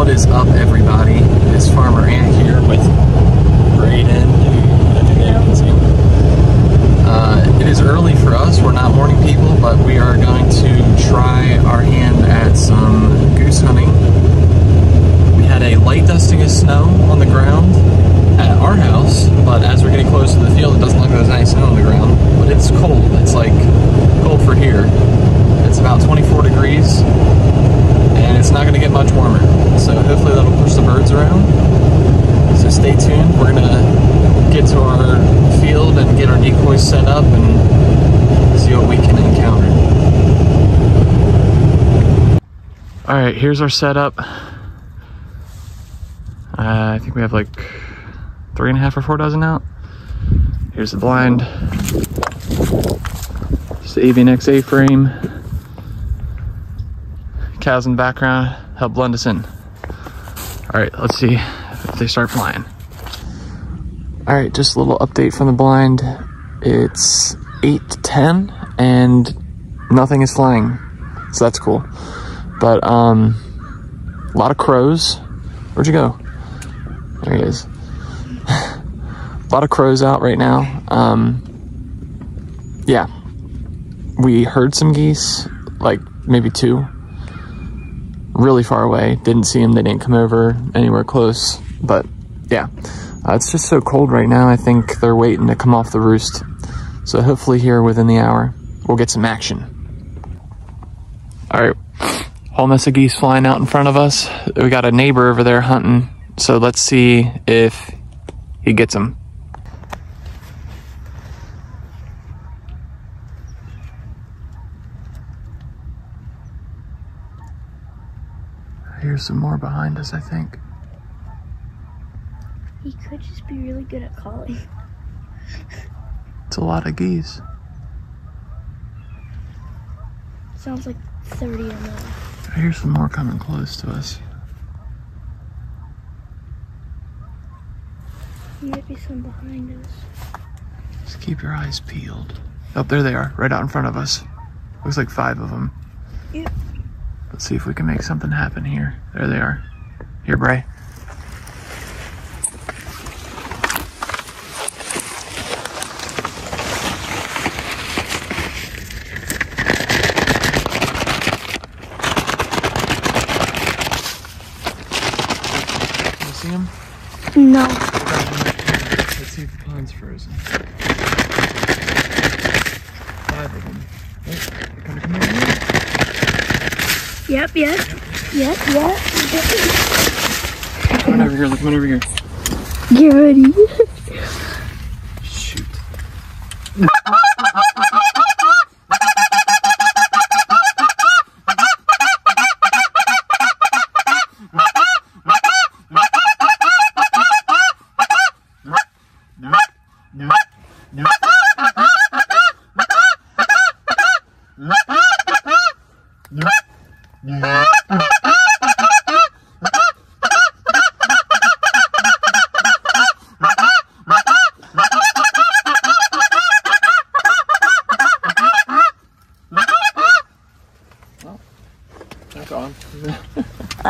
What is up, everybody? It's Farmer Ant here with Braden. Uh, it is early for us. We're not morning people, but we are going to try our hand at some goose hunting. We had a light dusting of snow on the ground at our house, but as we're getting close to the field, it doesn't look like there's any snow on the ground. But it's cold. It's like cold for here. It's about 24 degrees and it's not going to get much warmer. So hopefully that'll push the birds around. So stay tuned. We're going to get to our field and get our set up and see what we can encounter. All right, here's our setup. Uh, I think we have like three and a half or four dozen out. Here's the blind. Just the Avian XA frame cows in the background help blend us in. All right, let's see if they start flying. All right, just a little update from the blind. It's 8 to 10 and nothing is flying, so that's cool. But um, a lot of crows. Where'd you go? There he is. a lot of crows out right now. Um, yeah, we heard some geese, like maybe two, really far away. Didn't see them. They didn't come over anywhere close. But yeah, uh, it's just so cold right now. I think they're waiting to come off the roost. So hopefully here within the hour, we'll get some action. All right, whole mess of geese flying out in front of us. We got a neighbor over there hunting. So let's see if he gets them. Here's some more behind us, I think. He could just be really good at calling. It's a lot of geese. Sounds like 30 or more. I hear some more coming close to us. Might be some behind us. Just keep your eyes peeled. Oh, there they are, right out in front of us. Looks like five of them. Yep. Let's see if we can make something happen here. There they are. Here, Bray. Can you see him? No. Let's see if the pond's frozen. Five of them. Oh, come over here. Yep, yep. Yep, yep. Come on over here, look, come on over here. Get ready.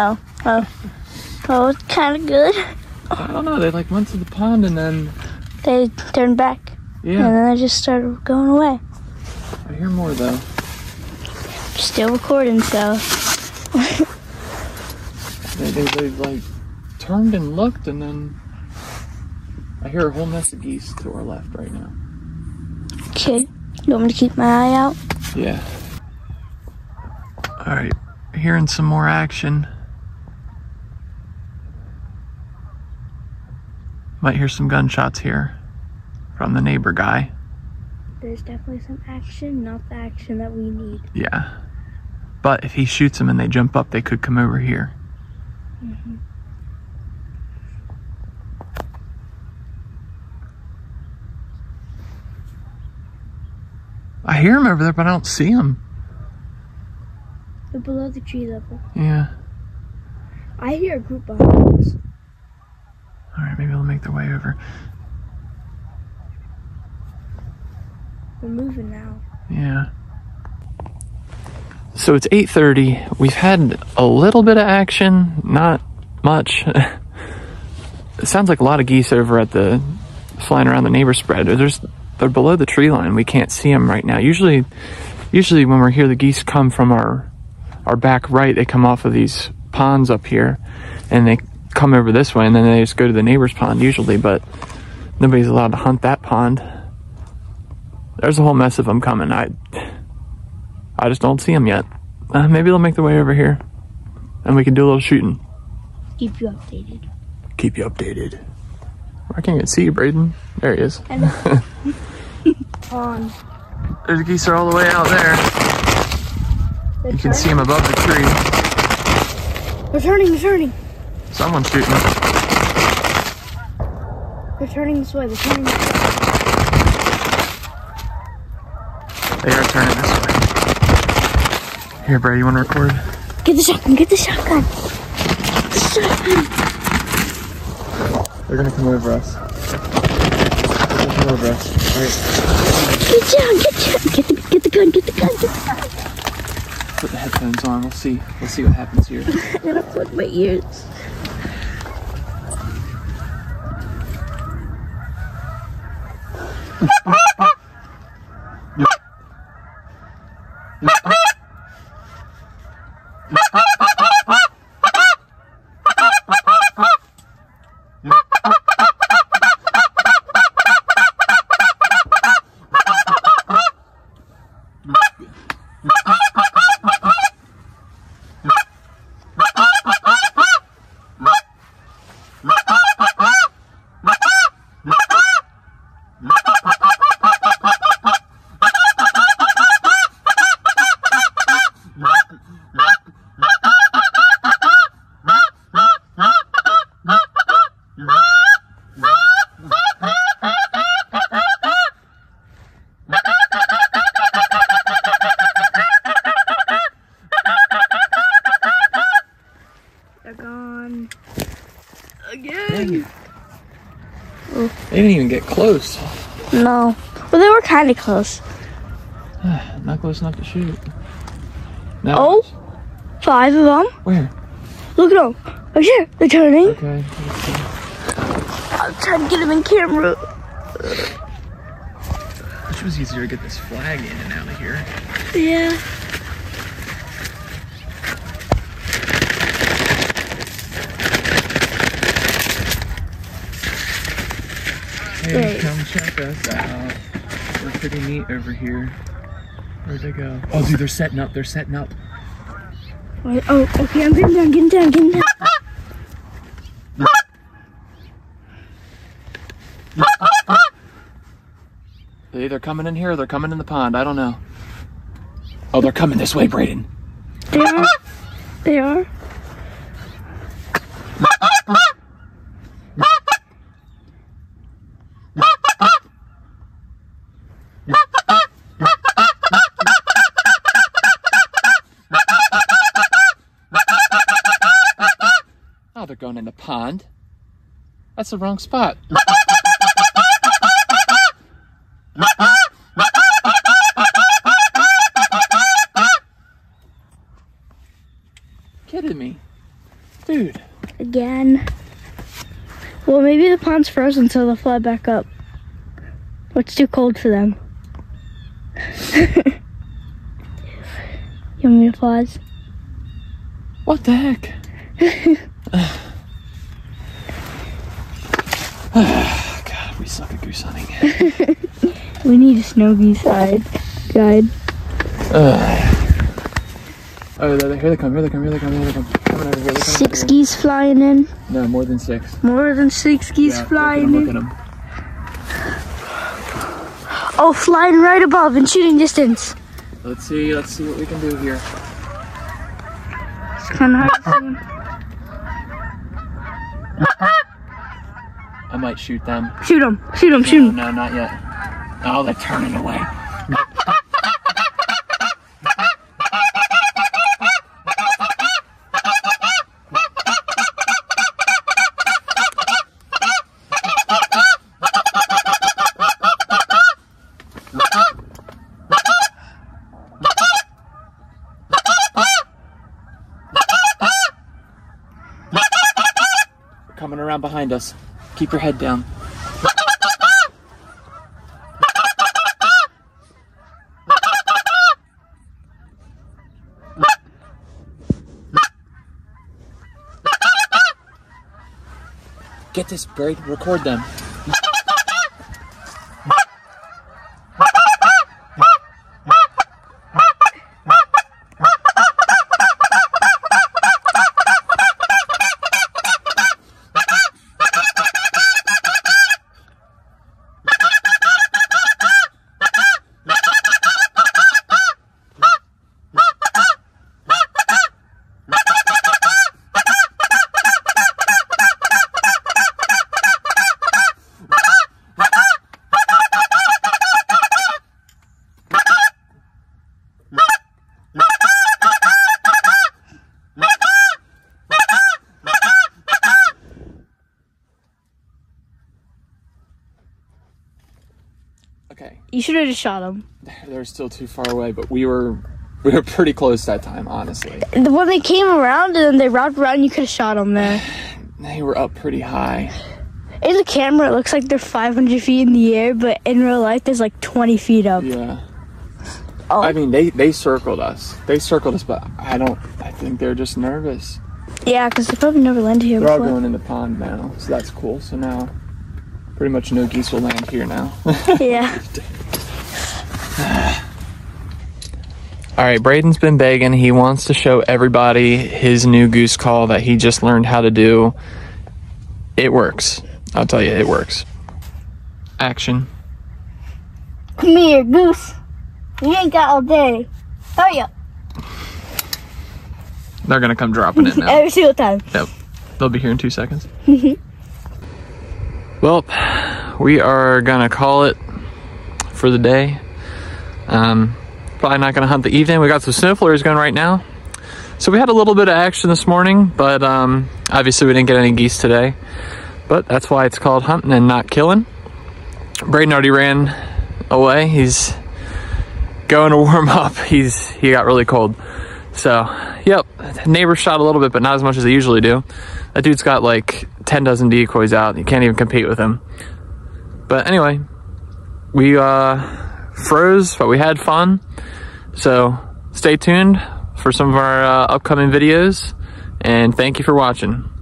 Oh, oh. Oh, it's kind of good. I don't know, they like went to the pond and then, They turned back. Yeah. And then they just started going away. I hear more though. Still recording, so. They, they, they like turned and looked and then I hear a whole mess of geese to our left right now. Okay. You want me to keep my eye out? Yeah. All right, hearing some more action. Might hear some gunshots here from the neighbor guy. There's definitely some action, not the action that we need. Yeah. But if he shoots them and they jump up, they could come over here. Mm-hmm. I hear him over there, but I don't see him. They're below the tree level. Yeah. I hear a group behind us. All right, maybe they'll make their way over. We're moving now. Yeah. So it's 8:30. We've had a little bit of action, not much. it sounds like a lot of geese over at the flying around the neighbor spread. There's they're below the tree line. We can't see them right now. Usually, usually when we're here, the geese come from our our back right. They come off of these ponds up here, and they come over this way, and then they just go to the neighbor's pond usually. But nobody's allowed to hunt that pond. There's a whole mess of them coming. I I just don't see them yet. Uh, maybe they'll make their way over here, and we can do a little shooting. Keep you updated. Keep you updated. I can't even see you, Braden. There he is. On. There's geese are all the way out there. They're You can see them above the tree. They're turning, they're turning. Someone's shooting. They're turning this way, they're turning this way. They are turning this way. Here, Brady, you want to record? Get the shotgun, get the shotgun. Get the shotgun. They're gonna come over us. They're gonna come over us. All right, Get down, get down. Get the, get the gun, get the gun, get the gun. put the headphones on. We'll see. We'll see what happens here. I gotta plug my ears. They're Again. They didn't even get close. No. Well, they were kind of close. Not close enough to shoot. No. Oh. Five of them. Where? Look at them. Right here. They're turning. Okay. I'm trying to get them in camera. Which was easier to get this flag in and out of here. Yeah. Hey, Right. come check us out. We're pretty neat over here. Where'd they go? Oh, dude, they're setting up. They're setting up. Wait, oh, okay. I'm getting down, getting down, getting down. They're either coming in here or they're coming in the pond. I don't know. Oh, they're coming this way, Braden. They are. They are. Oh, they're going in the pond. That's the wrong spot. Kidding me, dude. Again. Well, maybe the pond's frozen, so they'll fly back up. It's too cold for them. you want me to pause? What the heck? God, we suck at goose hunting. We need a snow geese guide. Guide. Oh, there, here they come, here they come, here they come, here they come. Coming over here, Six geese flying in. No, more than six. More than six geese Yeah, look at flying 'em, look at 'em. Oh, flying right above in shooting distance. Let's see, let's see what we can do here. It's kind of hard to see 'em. I might shoot them. Shoot them. Shoot them. Shoot them. No, no, not yet. Oh, they're turning away. coming around behind us. Keep your head down. Get this, bird, Record them. Should have just shot him. they're still too far away, but we were we were pretty close that time, honestly. When they came around and then they wrapped around, you could have shot them there. They were up pretty high. In the camera, it looks like they're 500 feet in the air, but in real life, there's like 20 feet up. Yeah. Oh. I mean, they they circled us. They circled us, but I don't. I think they're just nervous. Yeah, because they probably never landed here They're all going in the pond now, so that's cool. So now, pretty much no geese will land here now. yeah. All right, Braden's been begging. He wants to show everybody his new goose call that he just learned how to do. It works. I'll tell you, it works. Action. Come here, goose. You ain't got all day. Hurry up. They're gonna come dropping it now. Every single time. Yep. They'll be here in two seconds. well, we are gonna call it for the day. Um, probably not gonna hunt the evening. We got some snow going right now. So we had a little bit of action this morning, but um, obviously we didn't get any geese today. But that's why it's called hunting and not killing. Braden already ran away. He's going to warm up. He's he got really cold. So, yep, neighbor shot a little bit, but not as much as they usually do. That dude's got like 10 dozen decoys out. You can't even compete with him. But anyway, we uh, froze, but we had fun. So, stay tuned for some of our uh, upcoming videos, and thank you for watching.